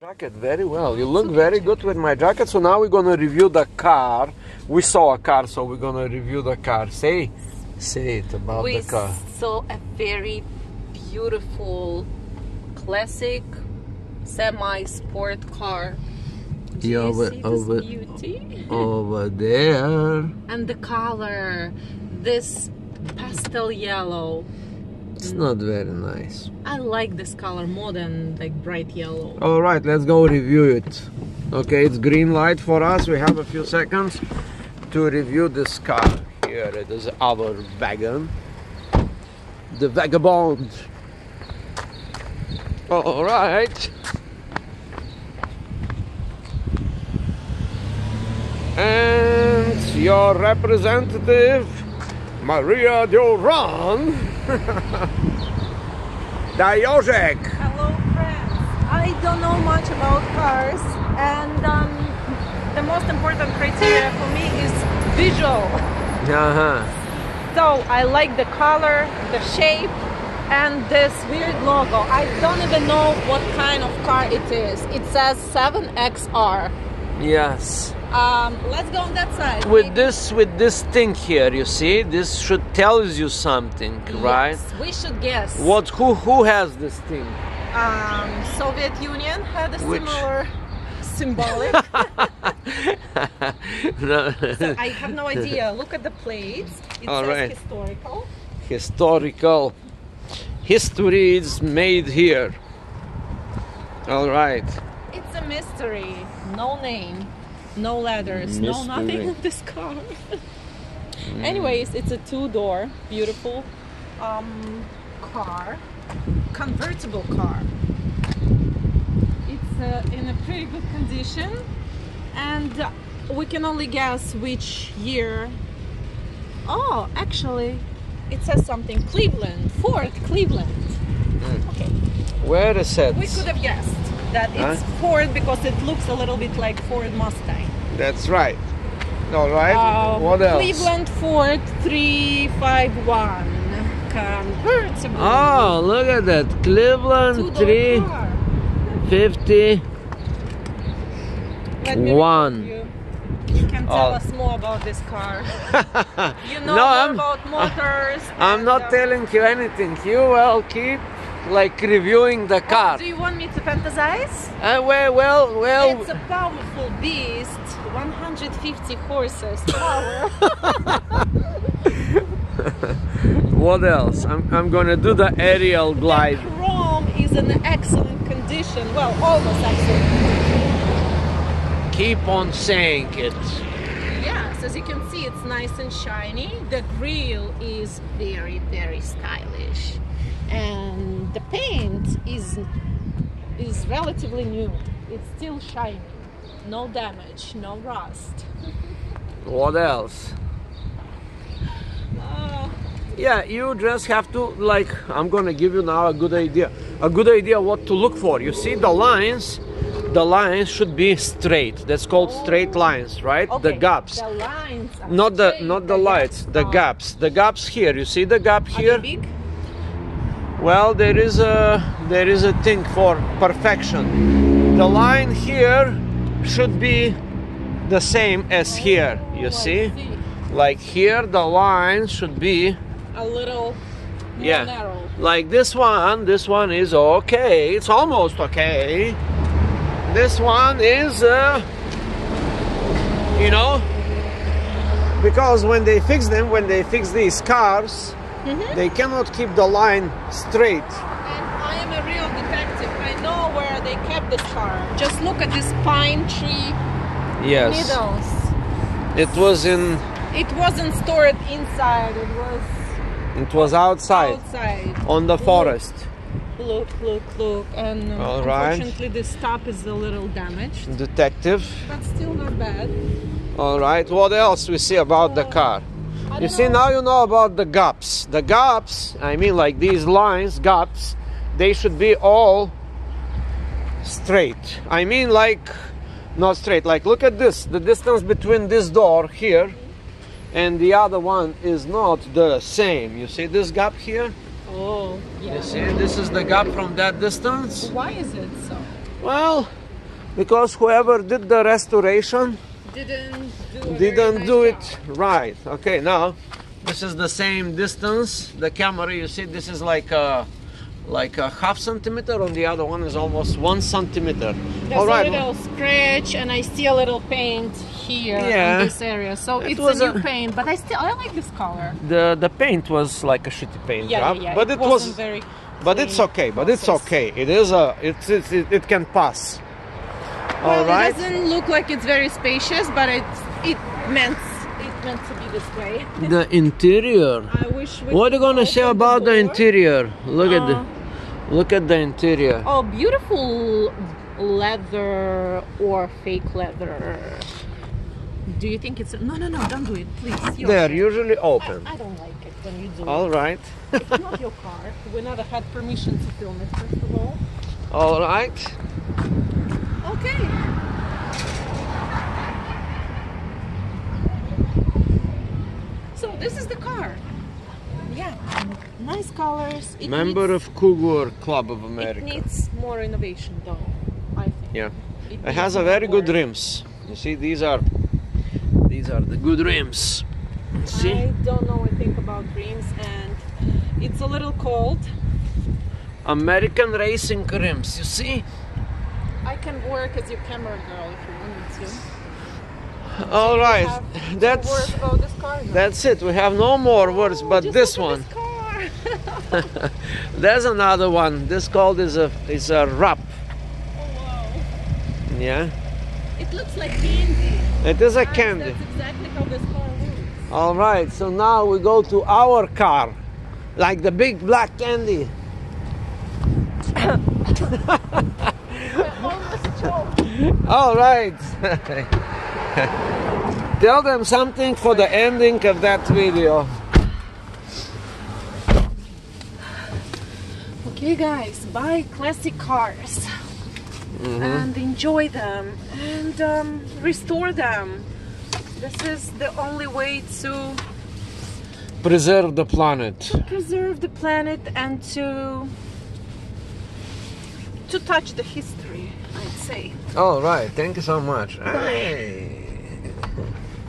Jacket very well. You look very good with my jacket. So now we're gonna review the car. We saw a car, so we're gonna review the car. Say, say it about we the car. saw a very beautiful classic semi-sport car do you over- see over- beauty Over there. and the color this pastel yellow It's not very nice. i like this color more than like bright yellow All right, let's go review it. Okay, it's green light for us. We have a few seconds to review this car. Here it is our wagon. The vagabond. All right. And your representative, Maria Duran. Dajozek. Hello, friends. I don't know much about cars, and um, the most important criteria for me is visual. Uh-huh. So I like the color, the shape, and this weird logo. I don't even know what kind of car it is. It says 7XR. Yes. Um, let's go on that side. with maybe. this with this thing here you see this should tells you something right Yes, we should guess. what who who has this thing Um, Soviet Union had a Which? similar symbolic. No. I have no idea. Look at the plates. It All says right. historical. historical history is made here all right It's a mystery. No name, no letters, no nothing Mystery. in this car. Anyways, it's a two-door, beautiful um, car, convertible car. It's uh, in a pretty good condition, and uh, we can only guess which year. Oh, actually, it says something Cleveland, Ford Cleveland. Okay. where is it We could have guessed that it's Ford because it looks a little bit like Ford Mustang. that's right all right Um, what else Cleveland Ford 351 convertible. oh look at that cleveland Two-door 350 Let me One. You. You can tell Oh. us more about this car. You know No, I'm- about motors. i'm not uh, telling you anything you will keep like reviewing the car Do you want me to fantasize? Uh, well, well, well. It's a powerful beast, 150 horses power. What else? I'm, I'm gonna do the aerial glide. The chrome is in excellent condition. Well, almost excellent. Keep on saying it. Yes, as you can see, it's nice and shiny. The grill is very, very stylish, and the paint is is relatively new. It's still shiny, no damage, no rust. What else? Uh, Yeah, you just have to like. I'm gonna give you now a good idea. A good idea what to look for. You see the lines. The lines should be straight. That's called straight lines, right? okay, The gaps. The lines. Are Not the not the lights. The are- gaps. The gaps here. You see the gap here? big? Well, there is a there is a thing for perfection. The line here should be the same as here. You see? Like here, the line should be A little yeah. narrow. Like this one. This one is okay. It's almost okay. This one is, uh, you know, because when they fix them, when they fix these cars, Mm-hmm. they cannot keep the line straight. And I am a real detective. I know where they kept the car. Just look at this pine tree Yes. needles. It was in. It wasn't stored inside. It was It was outside outside. on the forest. Look, look, look. And uh, All right. unfortunately, this top is a little damaged, Detective. but still not bad. All right. What else we see about the car? You see, know. now you know about the gaps. The gaps, I mean, like these lines, gaps, they should be all straight. I mean, like, not straight. Like, look at this. The distance between this door here and the other one is not the same. You see this gap here? Oh, You see, this is the gap from that distance. Why is it so? Well, because whoever did the restoration Didn't do didn't do job. it right. Okay, now this is the same distance. The camera, you see, this is like a like a half centimeter. On the other one is almost one centimeter. There's All right. a little scratch, and I see a little paint here Yeah. in this area. So It it's was a new a- paint, but I still I like this color. The the paint was like a shitty paint Yeah, job, yeah, yeah. but it, was. wasn't very. But it's okay. But it's okay. It is a. It's, it's it, it can pass. All Well, right. it doesn't look like it's very spacious, but it's it meant it meant to be this way. The interior. I wish. We What are you gonna say about the door. interior? Look at Uh, the look at the interior. Oh, beautiful leather or fake leather. Do you think it's no, no, no? Don't do it, please. Your They're turn. usually open. I don't like it when you do All right. it. It's not your car. We never had permission to film it. First of all. All right. Okay. So this is the car. Yeah, nice colors. It Member needs, of Cougar Club of America. It needs more innovation, though. I think. Yeah. It, It has a more very good rims. You see, these are these are the good rims. See? I don't know a thing about rims, and it's a little cold. American racing rims. You see? I can work as your camera girl if you want me to. All right. Have some That's about this car. that's it. We have no more words, Oh, but this one. This car. There's another one. This called is a is a wrap. oh wow. Yeah. It looks like candy. It is a candy. That's exactly how this car looks. All right. So now we go to our car, like the big black candy. I almost choked. All right. Tell them something for the ending of that video. Okay, guys, buy classic cars Mm-hmm. and enjoy them and um, restore them. This is the only way to Preserve the planet. preserve the planet and to to touch the history. I'd say. All right. Thank you so much. Hey.